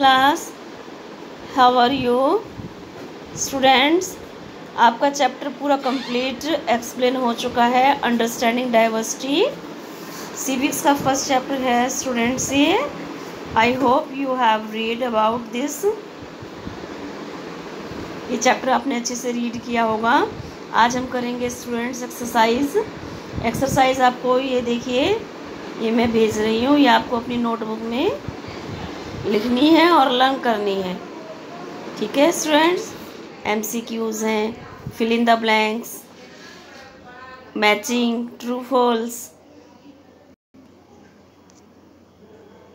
Class how are you students आपका chapter पूरा complete explain हो चुका है अंडरस्टैंडिंग डाइवर्सिटी सिविक्स का फ़र्स्ट चैप्टर है स्टूडेंट्स ये I hope you have read about this ये चैप्टर आपने अच्छे से रीड किया होगा. आज हम करेंगे स्टूडेंट्स एक्सरसाइज एक्सरसाइज आपको ये देखिए, ये मैं भेज रही हूँ, ये आपको अपनी नोटबुक में लिखनी है और लर्न करनी है। ठीक है स्टूडेंट्स एम सी क्यूज़ हैं fill in the blanks matching true false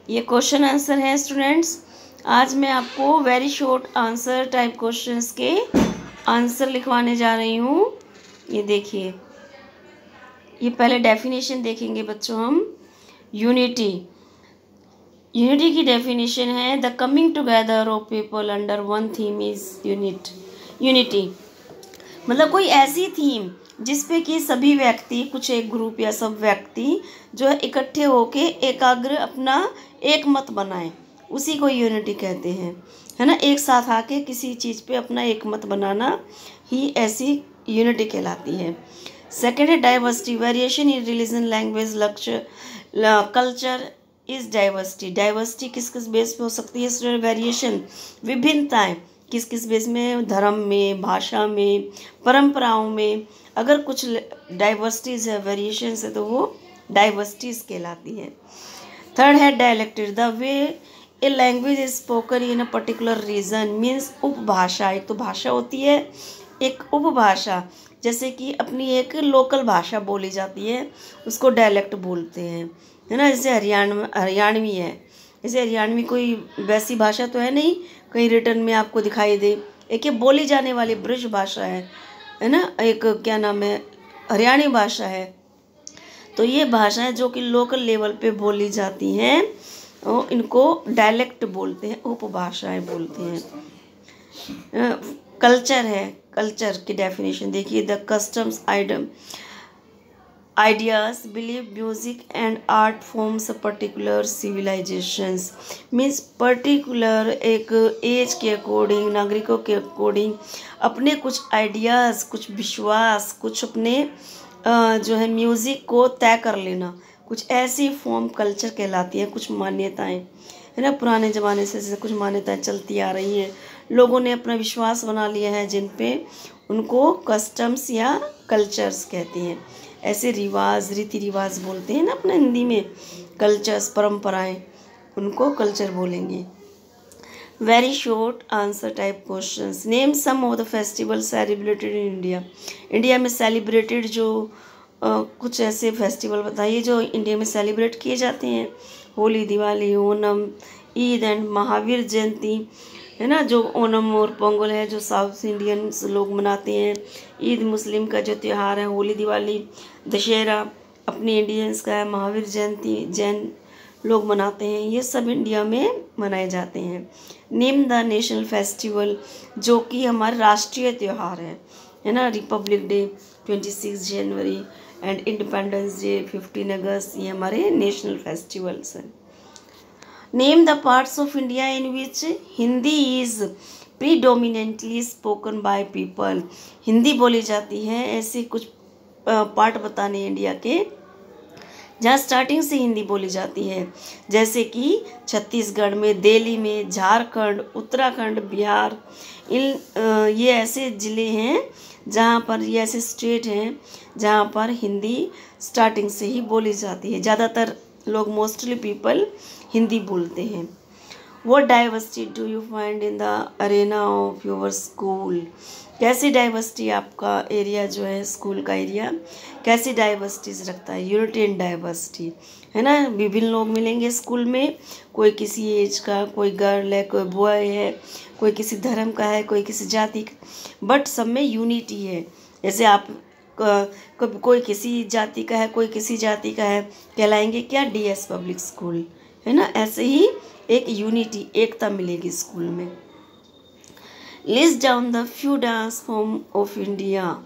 ये क्वेश्चन आंसर है स्टूडेंट्स आज मैं आपको very short answer type questions के आंसर लिखवाने जा रही हूँ। ये देखिए। ये पहले डेफिनेशन देखेंगे बच्चों हम। यूनिटी यूनिटी की डेफिनेशन है the coming together of people under one theme is unit unity मतलब कोई ऐसी थीम जिस पे कि सभी व्यक्ति, कुछ एक ग्रुप या सब व्यक्ति जो है इकट्ठे होके एकाग्र अपना एक मत बनाए। उसी को यूनिटी कहते हैं। है ना? एक साथ आके किसी चीज़ पे अपना एक मत बनाना ही ऐसी यूनिटी कहलाती है। सेकेंड है diversity variation in religion language लक्ष्य कल्चर इस डाइवर्सिटी डाइवर्सिटी किस किस बेस पे हो सकती है? स्टूडेंट वेरिएशन विभिन्नताएँ किस किस बेस में धर्म में, भाषा में, परंपराओं में। अगर कुछ डाइवर्सिटीज़ है वेरिएशन है तो वो डाइवर्सिटीज़ कहलाती है। थर्ड है dialect the way a language is spoken in a particular region means उपभाषा। एक तो भाषा होती है, एक उपभाषा। जैसे कि अपनी एक लोकल भाषा बोली जाती है, उसको डायलेक्ट बोलते हैं। है ना, जैसे हरियाणा हरियाणवी है। जैसे हरियाणवी कोई वैसी भाषा तो है नहीं, कहीं रिटर्न में आपको दिखाई दे। एक ये बोली जाने वाली ब्रज भाषा है है ना? एक क्या नाम है? हरियाणी भाषा है। तो ये भाषाएँ जो कि लोकल लेवल पे बोली जाती हैं, वो इनको डायलेक्ट बोलते हैं, उपभाषाएँ बोलते हैं। कल्चर है कल्चर की डेफिनेशन देखिए the customs idiom ideas believe music, and art forms particular civilizations. Means particular एक एज के अकॉर्डिंग नागरिकों के अकॉर्डिंग अपने कुछ आइडियाज़ कुछ विश्वास, कुछ अपने जो है म्यूज़िक को तय कर लेना। कुछ ऐसी फॉर्म कल्चर कहलाती है, कुछ मान्यताएँ। है ना, पुराने ज़माने से जैसे कुछ मान्यताएँ चलती आ रही हैं। लोगों ने अपना विश्वास बना लिया है जिन पे उनको कस्टम्स या कल्चर्स कहती हैं। ऐसे रिवाज रीति रिवाज बोलते हैं ना अपने हिंदी में कल्चर्स परंपराएँ उनको कल्चर बोलेंगे। Very short answer type questions name some of the festival celebrated in India India में सेलिब्रेटेड जो आ, कुछ ऐसे फेस्टिवल बताइए जो इंडिया में सेलिब्रेट किए जाते हैं। होली दिवाली ओनम ईद एंड महावीर जयंती। है ना, जो ओनम और पोंगल है, जो साउथ इंडियंस लोग मनाते हैं। ईद मुस्लिम का जो त्यौहार है, होली, दिवाली, दशहरा, अपने इंडियंस का है, महावीर जयंती, जैन लोग मनाते हैं, ये सब इंडिया में मनाए जाते हैं। नेम द नेशनल फेस्टिवल, जो कि हमारे राष्ट्रीय त्यौहार है है ना republic day twenty six January and independence day fifteen August ये हमारे नेशनल फेस्टिवल्स हैं। Name the parts of India in which Hindi is predominantly spoken by people Hindi बोली जाती है, ऐसे कुछ पार्ट बताने इंडिया के, जहाँ स्टार्टिंग से हिंदी बोली जाती है। जैसे कि छत्तीसगढ़ में, दिल्ली में, झारखंड, उत्तराखंड, बिहार, इन ये ऐसे ज़िले हैं जहाँ पर ये ऐसे स्टेट हैं जहाँ पर हिंदी स्टार्टिंग से ही बोली जाती है। ज़्यादातर लोग मोस्टली पीपल हिंदी बोलते हैं। What diversity do you find in the arena of your school कैसी डाइवर्सिटी आपका एरिया जो है स्कूल का एरिया कैसी डाइवर्सिटीज रखता है? यूनिटी एंड डाइवर्सिटी है ना? विभिन्न लोग मिलेंगे स्कूल में। कोई किसी एज का, कोई गर्ल है, कोई बॉय है, कोई किसी धर्म का है, कोई किसी जाति का। बट सब में यूनिटी है। जैसे आप कोई किसी जाति का है, कोई किसी जाति का है, कहलाएँगे क्या? डीएस पब्लिक स्कूल है ना? ऐसे ही एक यूनिटी एकता मिलेगी स्कूल में। List down the few dance form of India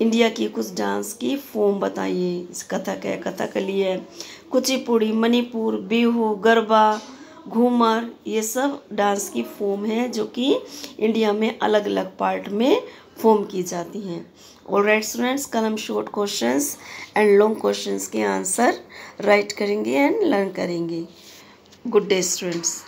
India की कुछ डांस की फॉर्म बताइए। कथक है कथकली है। कुचिपुड़ी, मणिपुर, बिहू, गरबा, घूमर, ये सब डांस की फॉर्म है, जो कि इंडिया में अलग अलग पार्ट में फॉर्म की जाती हैं। और राइट स्टूडेंट्स कल हम short questions and long questions के आंसर राइट करेंगे एंड लर्न करेंगे। Good day students